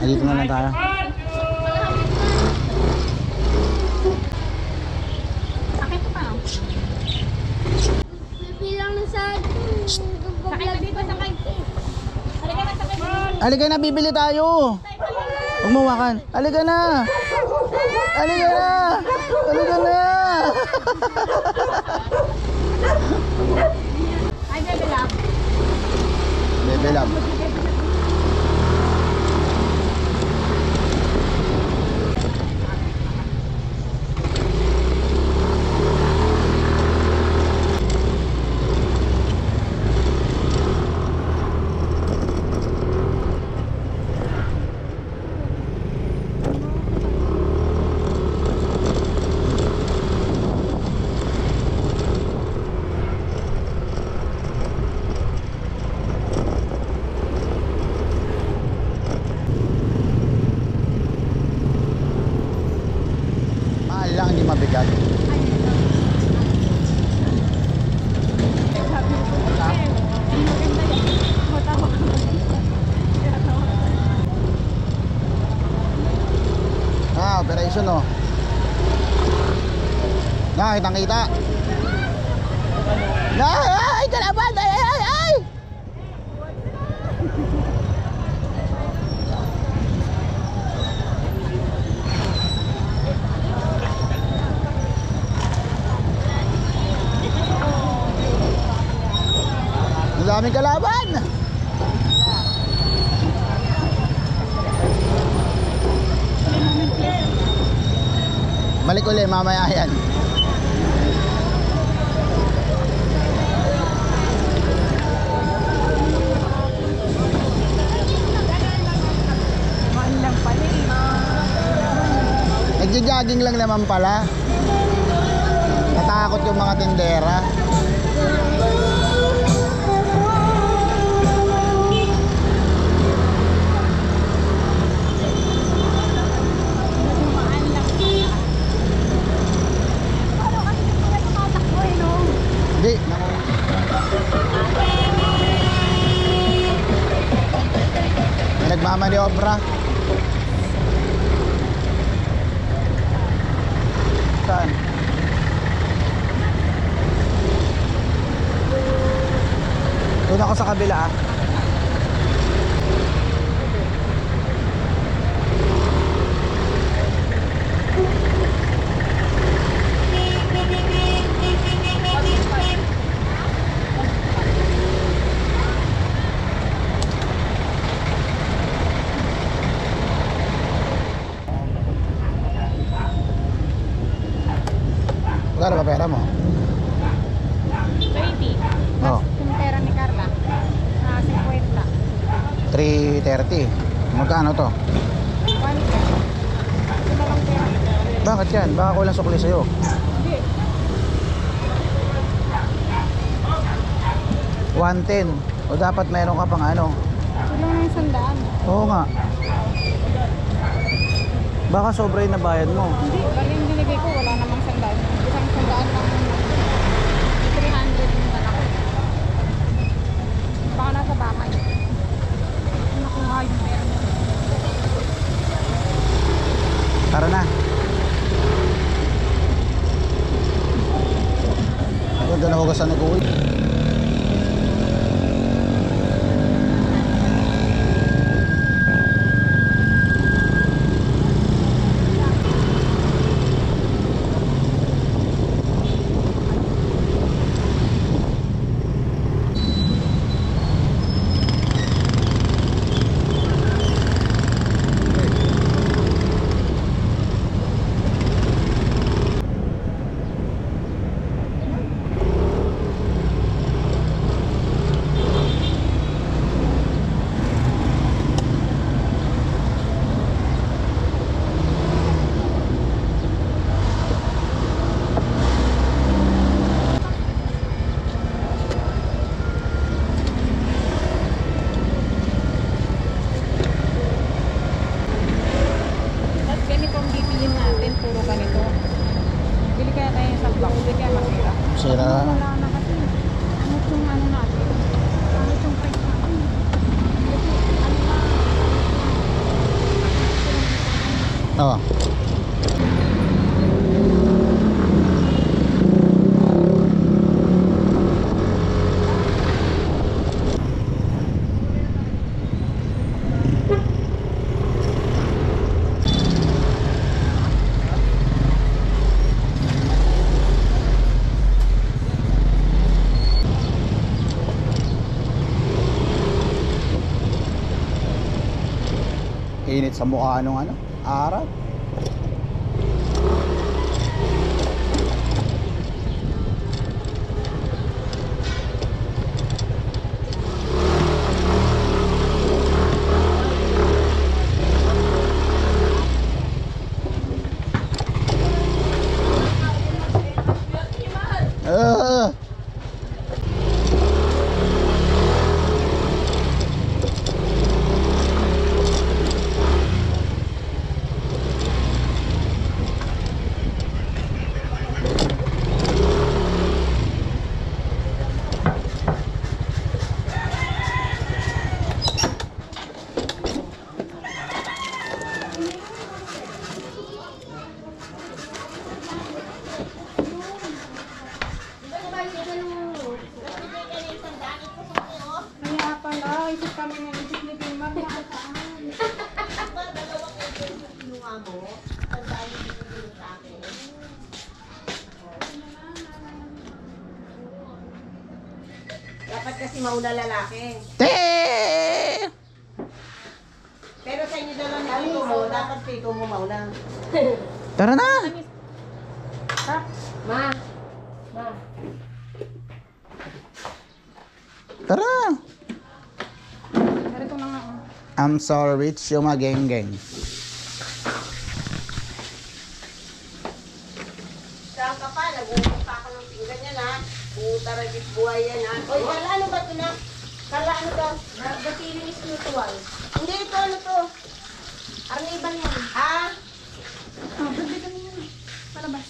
Andito na lang tayo. Sakit pa. Bilang na sa Sakit pa dito, sakay. Halika na, sakay. Halika na, bibili tayo. Huwag mo wakan. Halika na. Halika na. Halika na. Ay, bebe lang. Bebe love. Mahal lang, hindi mabigat. Ah, operation oh. Na, kitang kita. Na, ay, kalaban! Ay, ay, ay, ay! Ang daming kalaban! Balik uli, mamaya yan. Lang pala eh. Nagja-jogging lang naman pala. Natakot yung mga tindera. Dumaan lang. Paano kasi pala tumatakbo eh, no? Di, naku. May nagmamaniobra. Saan? Doon ako sa kabila ah. Magkano ba pera mo? 20. Oh, Yung pera ni Carla. Ah, 50. 330. Magkano to? 1 Ito na lang pera. Bakit yan? Baka kulang sukli sa'yo. Hindi. 110. O dapat meron ka pang ano? Kulang na yung sandaan. Oo nga. Baka sobra yung nabayad mo. Hindi, bali yung binigay ko, wala namang sandaan. Isang sandaan lang. May 300 yung dala ko. Bahay. Nakuha yung pera. Tara na. Ako doon na hugasan ni Init sa mukha nung ano, araw. Ah! Kaya pala, isip kami ng isip ni Pilmar na ataan. Mauna lalaki. Te! Pero sa inyo dalawa ni Piko mo, dapat Piko mo mauna. Tara na! Ma! Ma! Tara! Narito na nga. oh. I'm so rich yung mga geng geng. Saan ka pa? Nag-uupok pa ako ng pinggan yan Puta ragis buhay yan. Oy, Carla, ano ba ito na? Carla, ano to? Feeling is mutual. Hindi, ito ano to? Arniban yan. Ah? Oh, birthday kami yan. Palabas.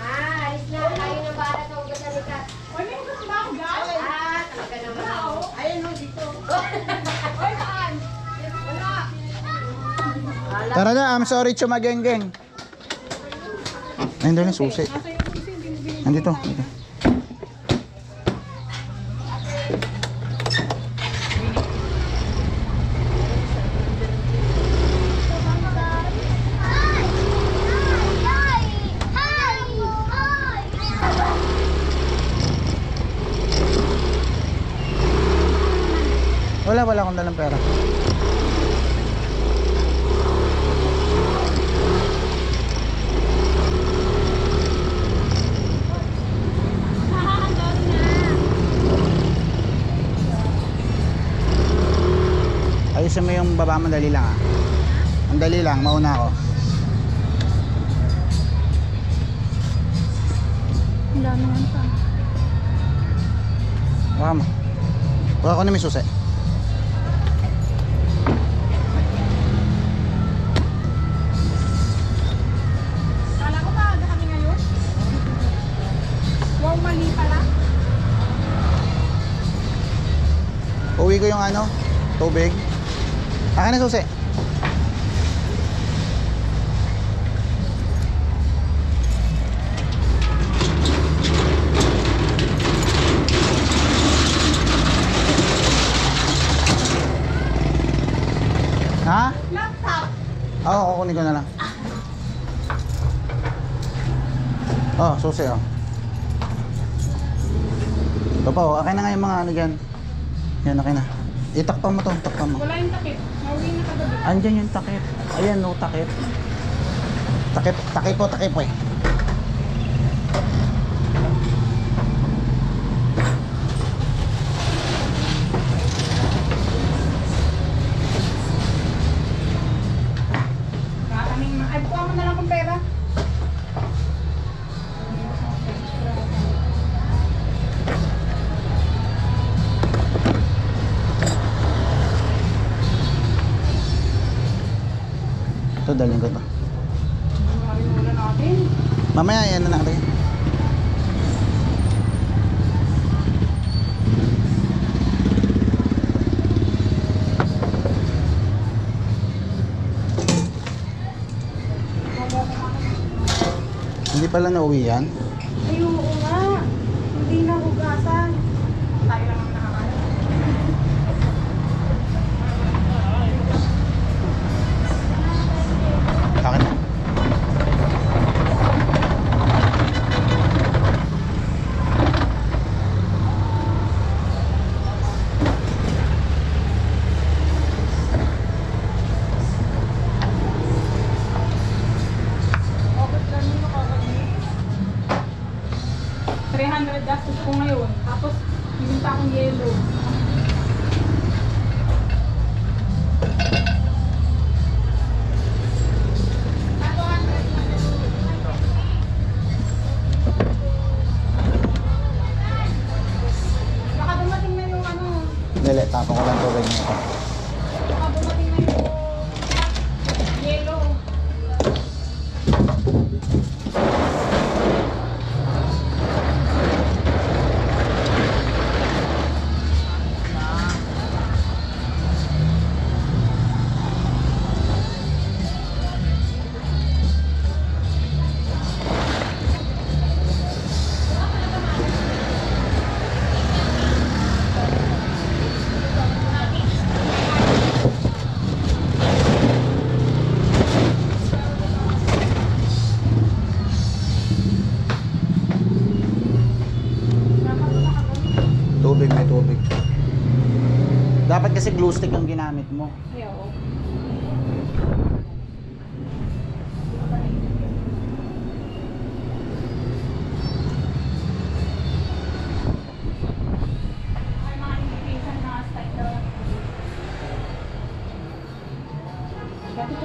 Ah, alis na. Tayo ng para sa ugat na likat. Uy, may hugas ba ako, guys? Ah, talaga naman ako. Ayan o, dito. Uy, saan? Wala. Tara na, I'm so rich yung mga geng geng. Ayun doon yung susi. Binigyan. Nandito. dito. Wala, wala akong dalang pera. Ayusin mo yung baba mo, dali lang ah. Ang dali lang, mauna ako. Ang dami yan pa. Baka mo. Baka ko na may susi. Kala ko ba aga kami ngayon? Wow, mali pala. Uwi ko yung ano, tubig. Akin na susi. Ha? Laptop. Oo, kukunin ko na lang. Oh, susi oh. Ito pa oh, akin na nga yung mga ano dyan. Yan, akin na. Itakpan mo to, takpan mo. Wala yung takip. Mauwi na kagabi. Andyan yung takip. Ayan, no, takip. Takip, takip po, takip po eh. Ito, dalhin ko to. Mamaya, yan na natin. Hindi pala nauwi yan. Glue stick ang ginamit mo.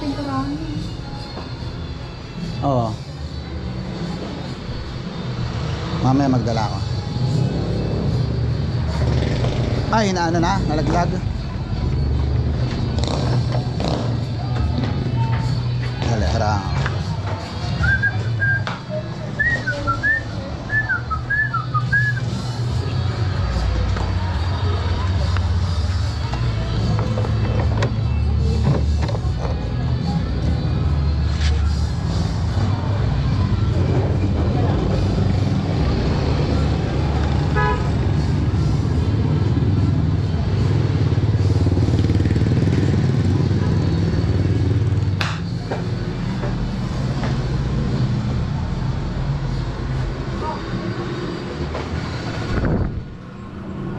Pinturahan. Oo. Mamaya magdala ako. Ay, na ano na, nalaglag. Telegram.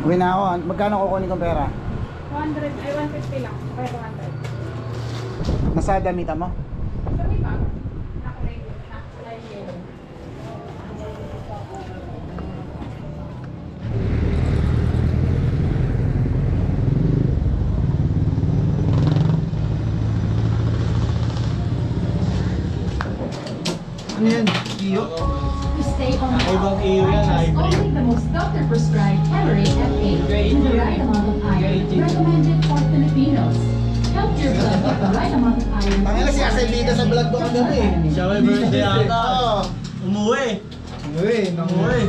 Uwi na ako. Magkano kukunin kong pera? 100, ay 150 lang. Kaya 200. Nasa damita mo? Yellow. Ano yan? Iyo? Stay on top, purchase only the most doctor-prescribed FA with the right amount of iron recommended for Filipinos. Help your blood get the right amount of iron. Tangina si Asay dito sa vlog ko kagabi eh. Siya may birthday ata. Umuwi. Uwi, Umuwi.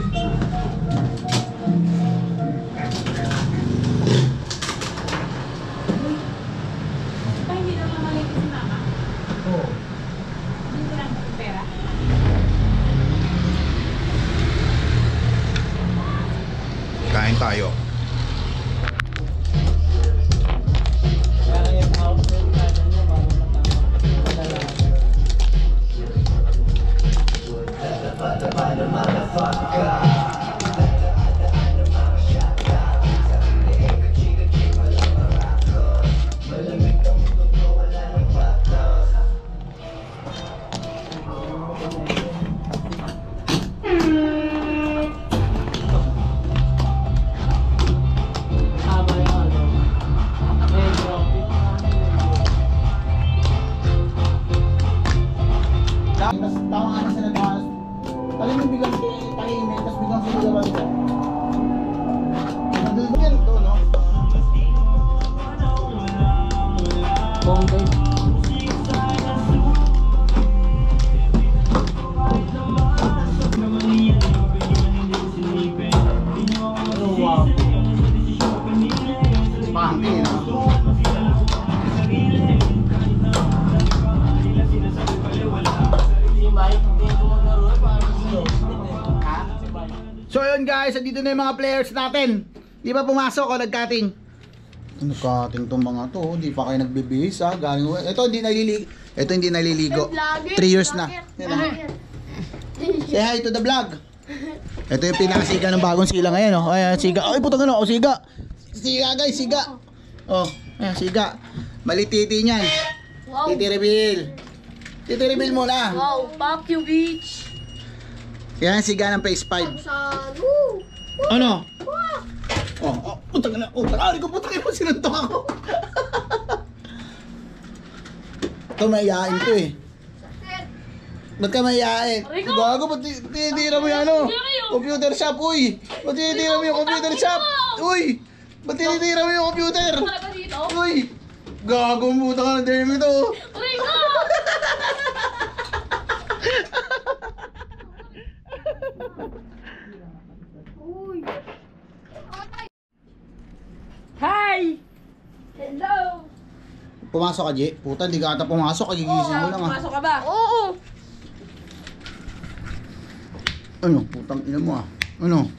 mayo. So yun guys, andito na yung mga players natin. Di ba pumasok o nag-cutting? Nag-cutting tong mga to, hindi pa kayo nagbibihis ha. Galing, ito hindi naliligo. Ito hindi naliligo. 3 years na. Yan, ah. Say hi to the vlog. Ito yung pinakasiga ng bagong sila ngayon. Oh. Ayan, siga. Ay, putang ano, oh, siga. Siga guys, siga. Oh, ayan, siga. Malititi niyan. Wow. Titi reveal. Titi reveal muna. Wow, fuck you, bitch. Yan, siga ng Phase 5. Sa, woo. Ano? Oh, oh, putang na. Oh, takari ko, putang ina, sinuntok ako. Ito mayayain to eh. Ba't ka mayayain? Gago, ba't ti- tinitira mo yung ano? Computer shop, uy! Ba't tinitira mo yung computer shop? Uy! Ba't tinitira mo yung computer? Dito? Uy! Gago, puta ka na din ito. Aray ko! Hi! Hello! Pumasok ka, Ji. Puta, hindi ka ata pumasok. Kagigising mo lang ah. Pumasok ka ba? Oo! Ano? Putang ina mo ah. Ano?